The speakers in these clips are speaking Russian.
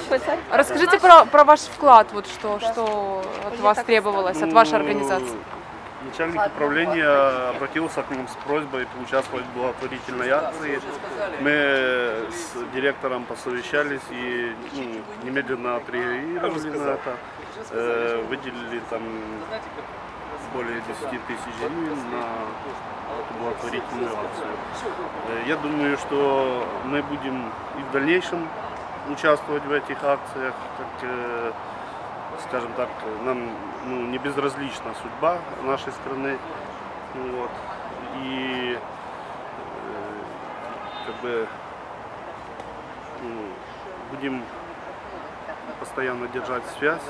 швейцар. Расскажите про, про ваш вклад, вот что, что от вас требовалось, от вашей Ну, организации. Начальник управления обратился к нам с просьбой поучаствовать в благотворительной акции. Мы с директором посовещались и ну, немедленно отреагировали на это. Э, Выделили там более 10 тысяч гривен на эту благотворительную акцию. Э, Я думаю, что мы будем и в дальнейшем участвовать в этих акциях, как э, скажем так, нам ну, не безразлична судьба нашей страны. Вот. И э, как бы ну, будем постоянно держать связь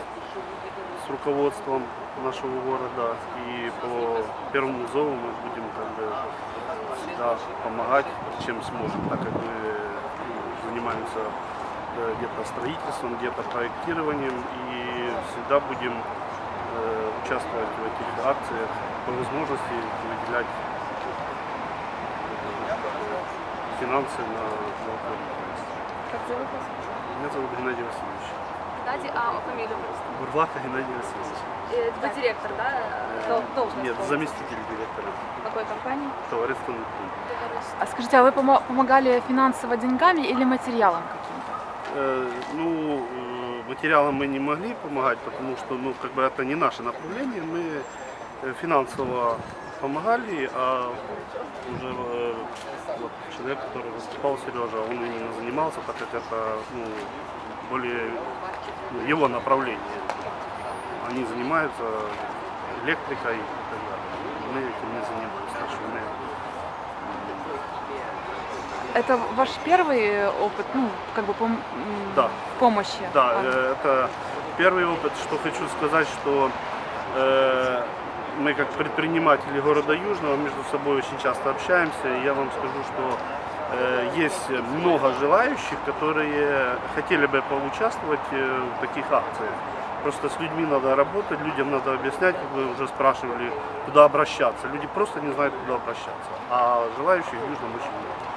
с руководством нашего города. И по первому зову мы будем как бы всегда помогать, чем сможем, так как мы ну, занимаемся где-то строительством, где-то проектированием и всегда будем э, участвовать в этих акциях по возможности выделять э, финансы на благотворительность. Как зовут вас? Меня зовут Геннадий Васильевич. Геннадий, а фамилию просто? Бурлака Геннадий Васильевич. Э, Вы директор, да? Дол- Должность? Нет, заместитель директора Какой компании? товариства «Нептун». А скажите, а вы помо- помогали финансово деньгами или материалом? Э, Ну, э, материалом мы не могли помогать, потому что, ну, как бы это не наше направление. Мы э, финансово помогали, а уже э, вот человек, который выступал, Сережа, он именно занимался, так как это ну, более ну, его направление. Они занимаются электрикой и так далее. Мы этим не занимаемся, так что мы Это ваш первый опыт, ну, как бы пом- Да. помощи? Да, А, э, это первый опыт. Что хочу сказать, что э, мы как предприниматели города Южного между собой очень часто общаемся. И я вам скажу, что э, есть много желающих, которые хотели бы поучаствовать э, в таких акциях. Просто с людьми надо работать, людям надо объяснять, как вы уже спрашивали, куда обращаться. Люди просто не знают, куда обращаться. А желающих в Южном очень много.